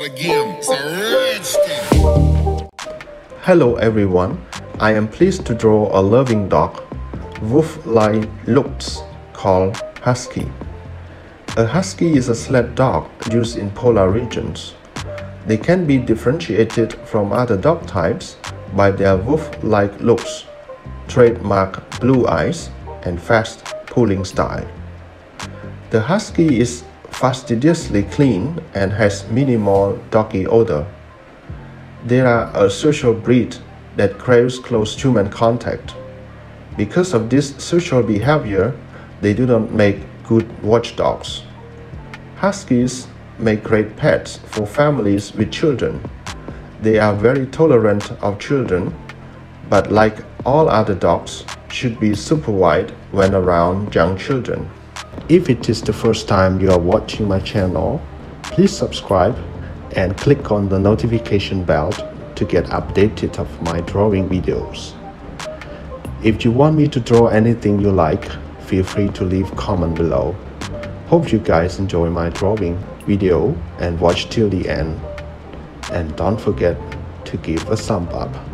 not a game, it's a. Hello everyone, I am pleased to draw a loving dog, wolf-like looks, called Husky. A Husky is a sled dog used in polar regions. They can be differentiated from other dog types by their wolf-like looks, trademark blue eyes, and fast pulling style. The Husky is fastidiously clean and has minimal doggy odor. They are a social breed that craves close human contact. Because of this social behavior, they do not make good watchdogs. Huskies make great pets for families with children. They are very tolerant of children, but like all other dogs, should be supervised when around young children. If it is the first time you are watching my channel, please subscribe and click on the notification bell to get updated of my drawing videos. If you want me to draw anything you like, feel free to leave comment below. Hope you guys enjoy my drawing video and watch till the end. And don't forget to give a thumb up.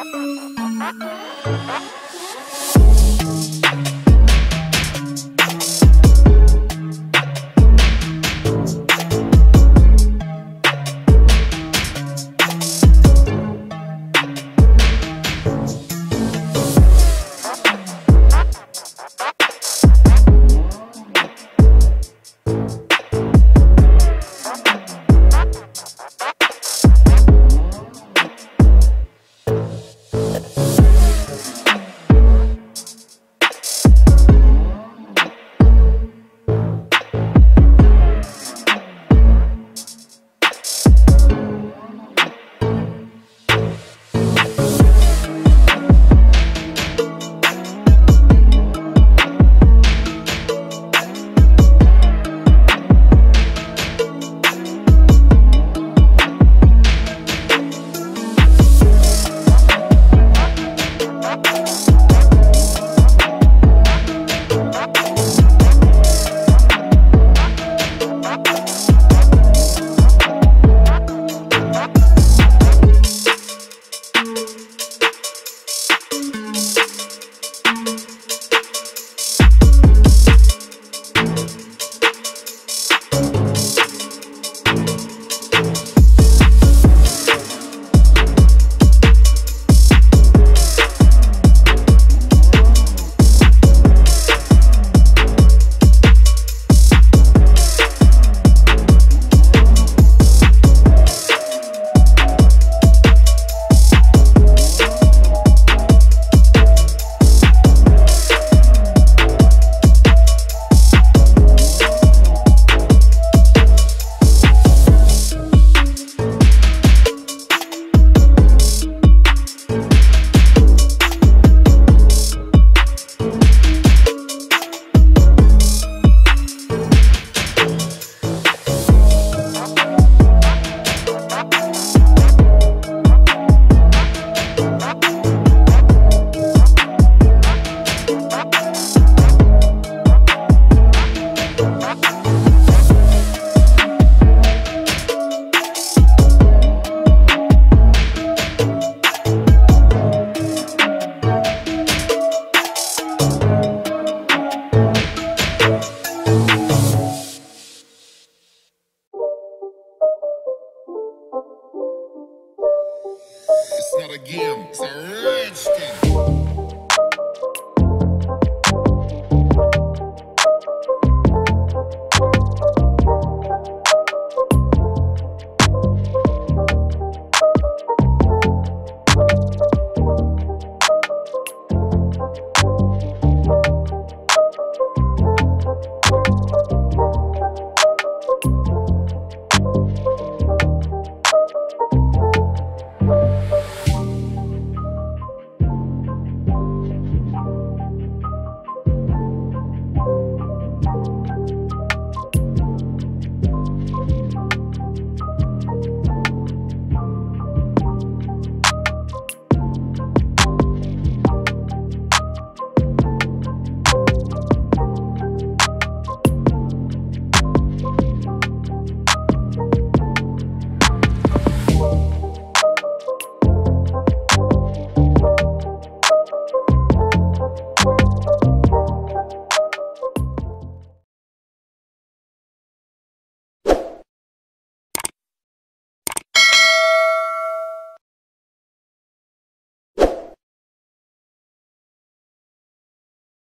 Thank you. Thing.